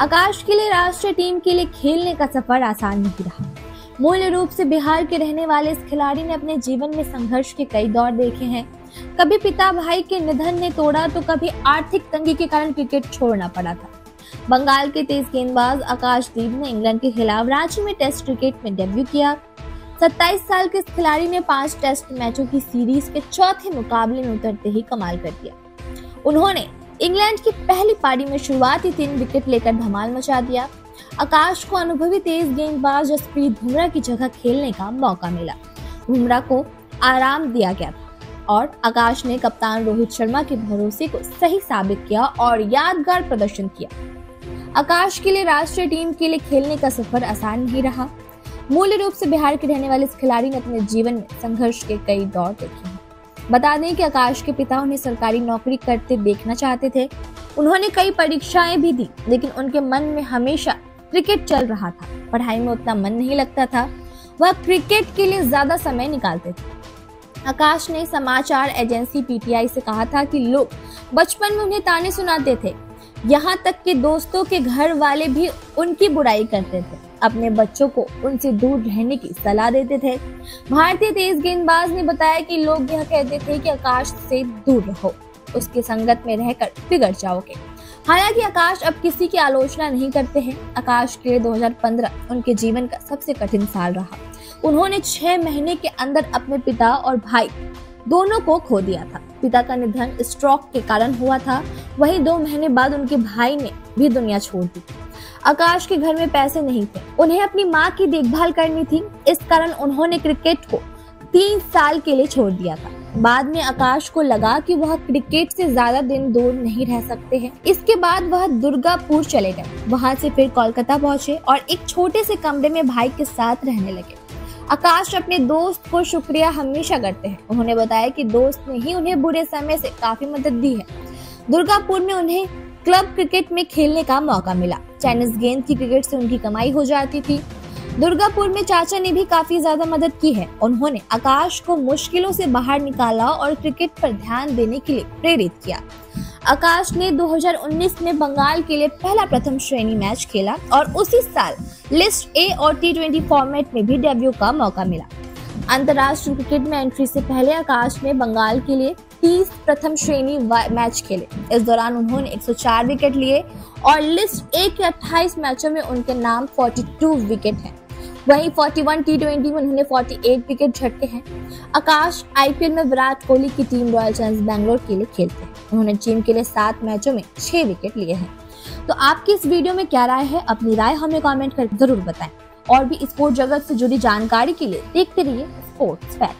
आकाश के लिए, राष्ट्रीय टीम के लिए खेलने का सफ़र आसान नहीं रहा। मूल रूप से बिहार के रहने वाले इस खिलाड़ी ने अपने जीवन में संघर्ष के कई दौर देखे हैं। कभी पिता भाई के निधन ने तोड़ा तो कभी आर्थिक तंगी के कारण क्रिकेट छोड़ना पड़ा था। बंगाल के तेज गेंदबाज आकाशदीप ने इंग्लैंड के खिलाफ रांची में टेस्ट क्रिकेट में डेब्यू किया। 27 साल के इस खिलाड़ी ने पाँच टेस्ट मैचों की सीरीज़ के चौथे मुकाबले में उतरते ही कमाल कर दिया। उन्होंने इंग्लैंड की पहली पारी में शुरुआती तीन विकेट लेकर धमाल मचा दिया। आकाश को अनुभवी तेज गेंदबाज जसप्रीत बुमराह की जगह खेलने का मौका मिला। बुमराह को आराम दिया गया और आकाश ने कप्तान रोहित शर्मा के भरोसे को सही साबित किया और यादगार प्रदर्शन किया। आकाश के लिए राष्ट्रीय टीम के लिए खेलने का सफ़र आसान नहीं रहा। मूल रूप से बिहार के रहने वाले इस खिलाड़ी ने अपने जीवन में संघर्ष के कई दौर देखे। बता दें कि आकाश के पिता उन्हें सरकारी नौकरी करते देखना चाहते थे। उन्होंने कई परीक्षाएँ भी दी, लेकिन उनके मन में हमेशा क्रिकेट चल रहा था। पढ़ाई में उतना मन नहीं लगता था। वह क्रिकेट के लिए ज़्यादा समय निकालते थे। आकाश ने समाचार एजेंसी पीटीआई से कहा था कि लोग बचपन में उन्हें ताने सुनाते थे। यहाँ तक कि दोस्तों के घर वाले भी उनकी बुराई करते थे। अपने बच्चों को उनसे दूर रहने की सलाह देते थे। भारतीय तेज गेंदबाज ने बताया कि लोग यह कहते थे कि आकाश से दूर रहो, उसकी संगत में रहकर बिगड़ जाओगे। हालाँकि आकाश अब किसी की आलोचना नहीं करते हैं। आकाश के 2015 उनके जीवन का सबसे कठिन साल रहा। उन्होंने छह महीने के अंदर अपने पिता और भाई दोनों को खो दिया था। पिता का निधन स्ट्रोक के कारण हुआ था। वहीं दो महीने बाद उनके भाई ने भी दुनिया छोड़ दी। आकाश के घर में पैसे नहीं थे। उन्हें अपनी माँ की देखभाल करनी थी। इस कारण उन्होंने क्रिकेट को तीन साल के लिए छोड़ दिया था। बाद में आकाश को लगा कि वह क्रिकेट से ज़्यादा दिन दूर नहीं रह सकते हैं। इसके बाद वह दुर्गापुर चले गए। वहाँ से फिर कोलकाता पहुँचे और एक छोटे से कमरे में भाई के साथ रहने लगे। आकाश अपने दोस्त को शुक्रिया हमेशा करते हैं। उन्होंने बताया कि दोस्त ने ही उन्हें बुरे समय से काफ़ी मदद दी है। दुर्गापुर में उन्हें क्लब क्रिकेट में खेलने का मौका मिला। चाइनीज़ गेंद की क्रिकेट से उनकी कमाई हो जाती थी। दुर्गापुर में चाचा ने भी काफ़ी ज़्यादा मदद की है। उन्होंने आकाश को मुश्किलों से बाहर निकाला और क्रिकेट पर ध्यान देने के लिए प्रेरित किया। आकाश ने 2019 में बंगाल के लिए पहला प्रथम श्रेणी मैच खेला और उसी साल लिस्ट ए और टी ट्वेंटी फॉर्मेट में भी डेब्यू का मौका मिला। अंतर्राष्ट्रीय क्रिकेट में एंट्री से पहले आकाश ने बंगाल के लिए 30 प्रथम श्रेणी मैच खेले। इस दौरान उन्होंने 104 विकेट लिए और लिस्ट ए के 28 मैचों में उनके नाम 42 विकेट हैं। वहीं 41 टी ट्वेंटी में उन्होंने 48 विकेट झटके हैं। आकाश आईपीएल में विराट कोहली की टीम रॉयल चैलेंजर्स बैंगलोर के लिए खेलते हैं। उन्होंने टीम के लिए सात मैचों में छह विकेट लिए हैं। तो आपकी इस वीडियो में क्या राय है? अपनी राय हमें कमेंट कर ज़रूर बताएँ। और भी स्पोर्ट जगत से जुड़ी जानकारी के लिए देखते रहिए स्पोर्ट्स फैक्ट।